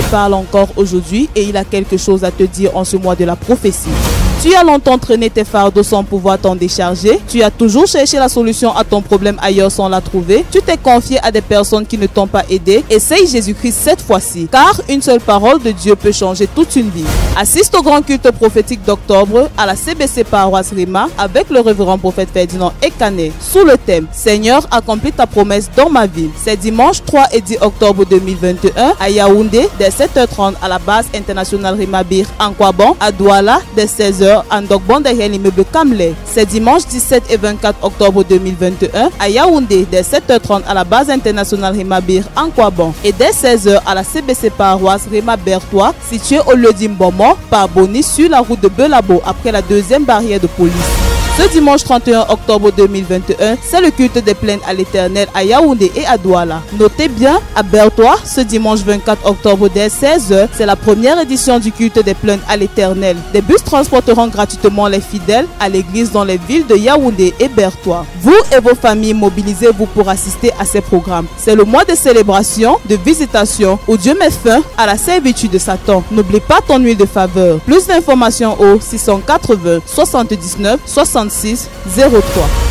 Dieu parle encore aujourd'hui et il a quelque chose à te dire en ce mois de la prophétie. Tu as longtemps traîné tes fardeaux sans pouvoir t'en décharger. Tu as toujours cherché la solution à ton problème ailleurs sans la trouver. Tu t'es confié à des personnes qui ne t'ont pas aidé. Essaye Jésus-Christ cette fois-ci, car une seule parole de Dieu peut changer toute une vie. Assiste au grand culte prophétique d'octobre à la CBC Paroisse Rima avec le révérend prophète Ferdinand Ekane sous le thème Seigneur, accomplis ta promesse dans ma vie. C'est dimanche 3 et 10 octobre 2021 à Yaoundé dès 7h30 à la base internationale Rimabir en Kwaban, à Douala dès 16h en Dogbon derrière l'immeuble Kamle. C'est dimanche 17 et 24 octobre 2021 à Yaoundé dès 7h30 à la base internationale Rimabir en Kwaban et dès 16h à la CBC paroisse Rima Bertois située au Lodi Mbomo par Boni sur la route de Belabo après la deuxième barrière de police. Ce dimanche 31 octobre 2021, c'est le culte des plaines à l'éternel à Yaoundé et à Douala. Notez bien, à Bertois, ce dimanche 24 octobre dès 16h, c'est la première édition du culte des plaines à l'éternel. Des bus transporteront gratuitement les fidèles à l'église dans les villes de Yaoundé et Bertois. Vous et vos familles mobilisez-vous pour assister à ces programmes. C'est le mois de célébration, de visitation où Dieu met fin à la servitude de Satan. N'oublie pas ton huile de faveur. Plus d'informations au 680 79 36 03